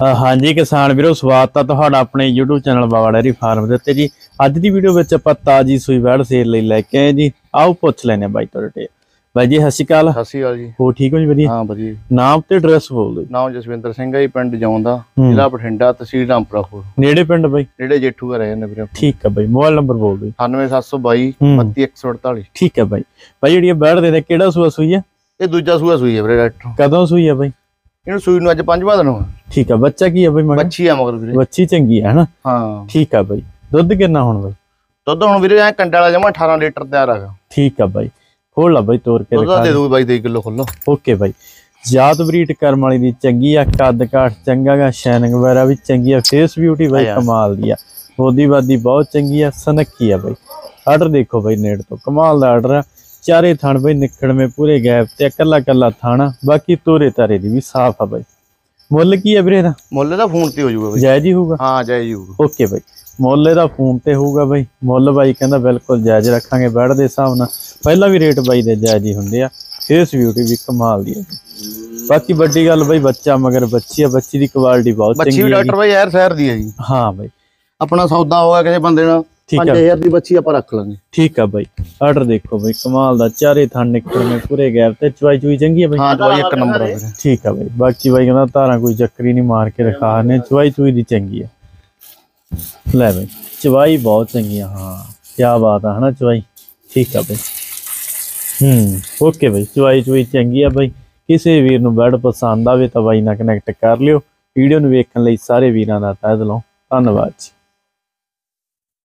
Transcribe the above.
ਹਾਂਜੀ ਕਿਸਾਨ ਵੀਰੋ ਸਵਾਗਤ ਆ ਤੁਹਾਡਾ ਆਪਣੇ YouTube channel Bawa dairy farm ਦੇ ਉੱਤੇ ਜੀ। ਅੱਜ ਦੀ ਵੀਡੀਓ ਵਿੱਚ ਆਪਾਂ ਤਾਜੀ ਸੂਈ ਵੈੜ ਸੇਲ ਲਈ ਲੈ ਕੇ ਆਏ ਜੀ। ਆਓ ਪੁੱਛ ਲੈਨੇ ਬਾਈ ਤੁਹਾਡੇ ਤੇ। ਬਾਈ ਜੀ ਸਤਿ ਸ਼੍ਰੀ ਅਕਾਲ। ਸਤਿ ਸ਼੍ਰੀ ਅਕਾਲ ਜੀ। ਹੋ ਠੀਕ ਹੋ ਜੀ ਵਧੀਆ? ਹਾਂ ਵਧੀਆ। ਨਾਮ ਤੇ ਐਡਰੈਸ ਬੋਲ ਦਿਓ ਜੀ। ਨਾਮ ਜਸਵਿੰਦਰ ਸਿੰਘ ਹੈ ਜੀ ਪਿੰਡ ਜੌਂਦਾ ਹੂੰ। ਜ਼ਿਲ੍ਹਾ ਬਠਿੰਡਾ ਤਹਿਸੀਲ ਰਾਮਪੁਰਾ ਕੋਲ। ਨੇੜੇ ਪਿੰਡ ਬਾਈ? ਜਿਹੜੇ ਜੇਠੂ ਘਰ ਰਹਿੰਦੇ ਵੀਰੇ ਠੀਕ ਆ ਬਾਈ ਮੋਬਾਈਲ ਨੰਬਰ ਬੋਲ ਦਿਓ ਜੀ। 98722 ਹੂੰ। 32148 ਠੀਕ ਆ ਬਾਈ। ਬਾਈ ਜਿਹੜੀ ਇਹ ਵੈੜ ਦੇ ਕਿਹੜਾ ਸੂਆ ਸੂਈ ਆ? ਇਹ ਦੂਜਾ ਸੂਆ ਸੂਈ ਹੈ ਵੀਰੇ ਡਾਕਟਰ। ਕਦੋਂ ਸੂਈ ਆ ਬਾਈ? ਇਹਨੂੰ ਸੂਈ ਨੂੰ ਅੱਜ ਪੰਜਵਾਂ ਦਿਨ ਹੋਇਆ ਠੀਕ ਆ ਬੱਚਾ ਕੀ ਆ ਬਾਈ ਮਗਰ ਬੱਚੀ ਆ ਮਗਰ ਵੀਰੇ। ਬੱਚੀ ਚੰਗੀ ਆ ਹਨਾ? ਹਾਂ। ਠੀਕ ਆ ਬਾਈ। ਦੁੱਧ ਕਿੰਨਾ ਹੁਣ ਬਾਈ? ਦੁੱਧ ਹੁਣ ਵੀਰੇ ਐ ਕੰਡੇ ਵਾਲਾ ਜਮਾ 18 ਲੀਟਰ ਤਿਆਰ ਹੈਗਾ ਠੀਕ ਆ ਬਾਈ। ਖੋਲ ਲਾ ਬਾਈ ਤੋਰ ਕੇ ਦਿਖਾ ਦੇ ਦੂ। ਬਾਈ 2 ਕਿਲੋ ਖੁੱਲੋ। ਓਕੇ ਬਾਈ। ਜਾਤ ਬਰੀਡ ਕਰਮ ਵਾਲੀ ਦੀ ਚੰਗੀ ਆ ਕੱਦ ਕਾਠ ਚੰਗਾ ਗਾ ਸ਼ੈਨਿੰਗ ਵਗੈਰਾ ਵੀ ਚੰਗੀ ਆ ਫੇਸ ਬਿਊਟੀ ਬਾਈ। ਕਮਾਲ ਦੀ ਆ। ਬੋਦੀ ਬਾਦੀ ਬਹੁਤ ਚੰਗੀ ਆ ਸਨੱਖੀ ਆ ਬਾਈ। ਆਰਡਰ ਦੇਖੋ ਬਾਈ ਨੇੜ ਤੋਂ। ਕਮਾਲ ਦਾ ਆਰਡਰ ਆ। ਚਾਰੇ ਥਣ ਬਾਈ ਨਿਕੜਵੇਂ ਪੂਰੇ ਗੈਪ ਤੇ ਇਕੱਲਾ ਇਕੱਲਾ ਥਾਣਾ ਬਾਕੀ ਤੋਰੇ ਤਾਰੇ ਦੀ ਵੀ ਸਾਫ਼ ਆ ਬਾਈ। ਮੁੱਲ ਕੀ ਆ ਵੀਰੇ ਦਾ ਮੁੱਲ ਦਾ ਫੋਨ ਤੇ ਹੋ ਜਾਊਗਾ ਬਾਈ। ਜਾਇਜ਼ ਹੀ ਹੋਊਗਾ? ਹਾਂ ਜੈ ਜੀ ਹੋਊਗਾ। ਓਕੇ ਬਾਈ। ਮੁੱਲ ਇਹਦਾ ਫੋਨ ਤੇ ਹੋਊਗਾ ਬਾਈ। ਮੁੱਲ ਬਾਈ ਕਹਿੰਦਾ ਬਿਲਕੁਲ ਜਾਇਜ਼ ਰੱਖਾਂਗੇ ਬੈੜ ਦੇ ਹਿਸਾਬ ਨਾਲ। ਪਹਿਲਾਂ ਵੀ ਰੇਟ ਬਾਈ ਦੇ ਜਾਇਜ਼ ਹੀ ਹੁੰਦੇ ਆ। ਫੇਸ ਬਿਊਟੀ ਵੀ ਕਮਾਲ ਦੀ ਹੈ ਬਾਕੀ ਵੱਡੀ ਗੱਲ ਬਾਈ ਬੱਚਾ ਮਗਰ ਬੱਚੀ ਆ ਬੱਚੀ ਦੀ ਕੁਆਲਿਟੀ ਬਹੁਤ ਬੱਚੀ ਚੰਗੀ ਵੀ ਹੈ ਡਾਕਟਰ ਬਾਈ ਯਾਰ ਸ਼ਹਿਰ ਦੀ ਹੈ ਜੀ। ਹਾਂ ਬਾਈ। ਆਪਣਾ ਸੌਦਾ ਹੋਇਆ ਕਿਸੇ ਬੰਦੇ ਨਾਲ ਠੀਕ ਆ। 5000 ਦੀ ਬੱਚੀ ਆਪਾਂ ਰੱਖ ਲਾਂਗੇ। ਠੀਕ ਆ ਬਾਈ। ਆਰਡਰ ਦੇਖੋ ਬਾਈ ਕਮਾਲ ਦਾ ਚਾਰੇ ਥਣ ਨਿਕਲਵੇਂ ਪੂਰੇ ਗੈਪ ਤੇ ਚਵਾਈ ਚੁਈ ਚੰਗੀ ਆ ਬਾਈ? ਹਾਂ ਦਵਾਈ ਇੱਕ ਨੰਬਰ ਆ ਠੀਕ ਆ ਬਾਈ। ਬਾਕੀ ਬਾਈ ਕਹਿੰਦਾ ਧਾਰਾਂ ਕੋਈ ਚੱਕਰੀ ਨਹੀਂ ਮਾਰ ਕੇ ਰਖਾ ਨੇ ਚਵਾਈ ਚੁਈ ਦੀ ਚੰਗੀ ਆ। ਲੈ ਬਾਈ ਚਵਾਈ ਬਹੁਤ ਚੰਗੀ ਆ ਹਾਂ। ਕੀ ਬਾਤ ਆ ਹਨਾ ਚਵਾਈ ਠੀਕ ਆ ਬਾਈ। ਹੂੰ ਓਕੇ ਬਾਈ। ਚਵਾਈ ਚੁਈ ਚੰਗੀ ਆ ਬਾਈ। ਕਿਸੇ ਵੀਰ ਨੂੰ ਬੈਡ ਪਸੰਦ ਆਵੇ ਤਾਂ ਬਾਈ ਨਾਲ ਕਨੈਕਟ ਕਰ ਲਿਓ। ਵੀਡੀਓ ਨੂੰ ਵੇਖਣ ਲਈ ਸਾਰੇ ਵੀਰਾਂ ਦਾ ਤਹਿ ਦਿਲੋਂ। ਧੰਨਵਾਦ ਜੀ।